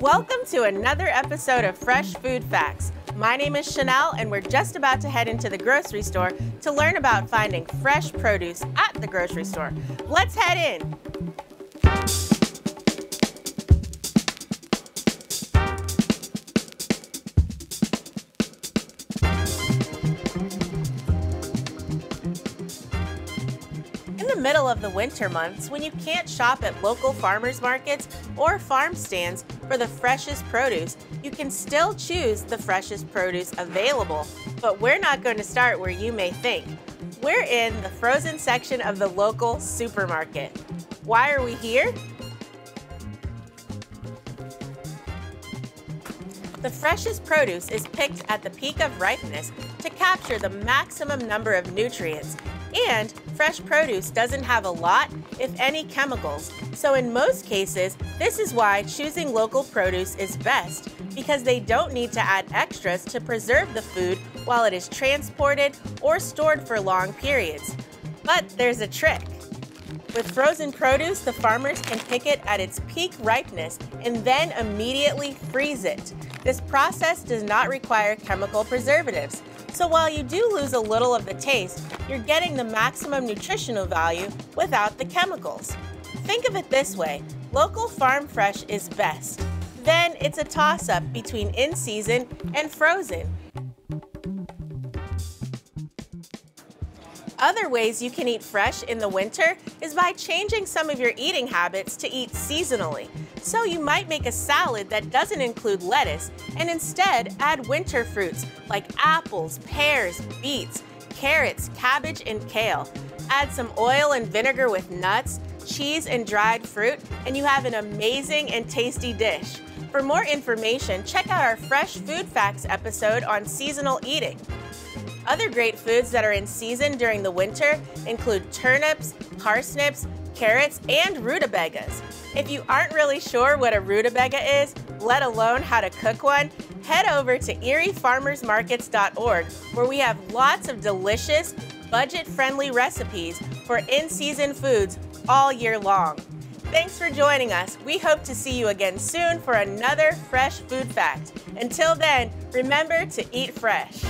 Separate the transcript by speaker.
Speaker 1: Welcome to another episode of Fresh Food Facts. My name is Chanel, and we're just about to head into the grocery store to learn about finding fresh produce at the grocery store. Let's head in. The middle of the winter months when you can't shop at local farmers markets or farm stands for the freshest produce, you can still choose the freshest produce available. But we're not going to start where you may think. We're in the frozen section of the local supermarket. Why are we here? The freshest produce is picked at the peak of ripeness to capture the maximum number of nutrients and fresh produce doesn't have a lot, if any, chemicals. So in most cases, this is why choosing local produce is best, because they don't need to add extras to preserve the food while it is transported or stored for long periods. But there's a trick. With frozen produce, the farmers can pick it at its peak ripeness and then immediately freeze it. This process does not require chemical preservatives. So while you do lose a little of the taste, you're getting the maximum nutritional value without the chemicals. Think of it this way, local farm fresh is best. Then it's a toss-up between in-season and frozen. Other ways you can eat fresh in the winter is by changing some of your eating habits to eat seasonally. So you might make a salad that doesn't include lettuce and instead add winter fruits like apples, pears, beets, carrots, cabbage, and kale. Add some oil and vinegar with nuts, cheese, and dried fruit, and you have an amazing and tasty dish. For more information, check out our Fresh Food Facts episode on seasonal eating. Other great foods that are in season during the winter include turnips, parsnips, carrots, and rutabagas. If you aren't really sure what a rutabaga is, let alone how to cook one, head over to eriefarmersmarkets.org where we have lots of delicious, budget-friendly recipes for in-season foods all year long. Thanks for joining us. We hope to see you again soon for another Fresh Food Fact. Until then, remember to eat fresh.